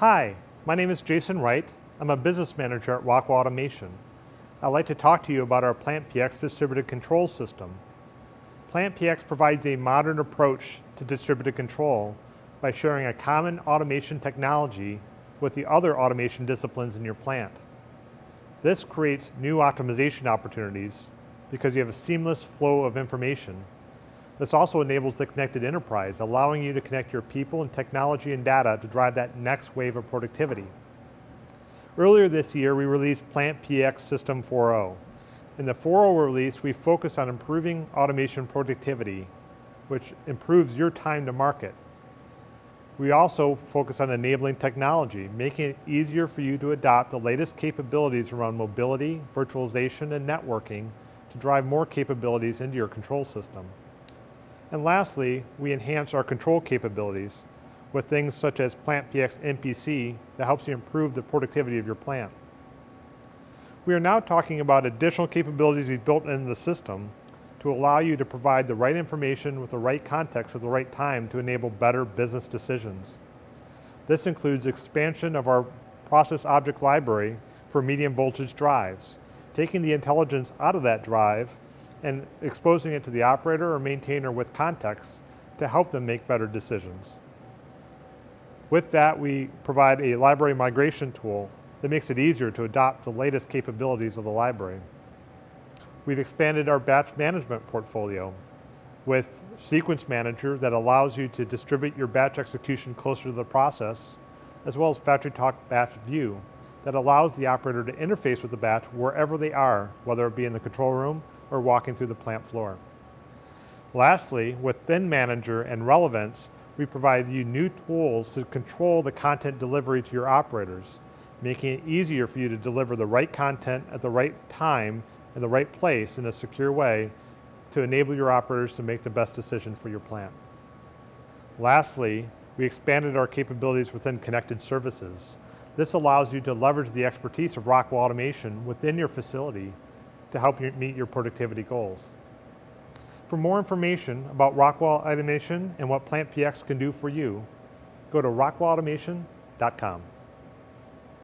Hi, my name is Jason Wright. I'm a business manager at Rockwell Automation. I'd like to talk to you about our PlantPAx distributed control system. PlantPAx provides a modern approach to distributed control by sharing a common automation technology with the other automation disciplines in your plant. This creates new optimization opportunities because you have a seamless flow of information. This also enables the connected enterprise, allowing you to connect your people and technology and data to drive that next wave of productivity. Earlier this year, we released PlantPAx System 4.0. In the 4.0 release, we focus on improving automation productivity, which improves your time to market. We also focus on enabling technology, making it easier for you to adopt the latest capabilities around mobility, virtualization, and networking to drive more capabilities into your control system. And lastly, we enhance our control capabilities with things such as PlantPAx MPC that helps you improve the productivity of your plant. We are now talking about additional capabilities we've built into the system to allow you to provide the right information with the right context at the right time to enable better business decisions. This includes expansion of our process object library for medium voltage drives, taking the intelligence out of that drive and exposing it to the operator or maintainer with context to help them make better decisions. With that, we provide a library migration tool that makes it easier to adopt the latest capabilities of the library. We've expanded our batch management portfolio with Sequence Manager that allows you to distribute your batch execution closer to the process, as well as FactoryTalk Batch View that allows the operator to interface with the batch wherever they are, whether it be in the control room or walking through the plant floor. Lastly, with ThinManager and Relevance, we provide you new tools to control the content delivery to your operators making it easier for you to deliver the right content at the right time in the right place in a secure way to enable your operators to make the best decision for your plant. Lastly, we expanded our capabilities within connected services. This allows you to leverage the expertise of Rockwell Automation within your facility to help you meet your productivity goals. For more information about Rockwell Automation and what PlantPAx can do for you, go to rockwellautomation.com.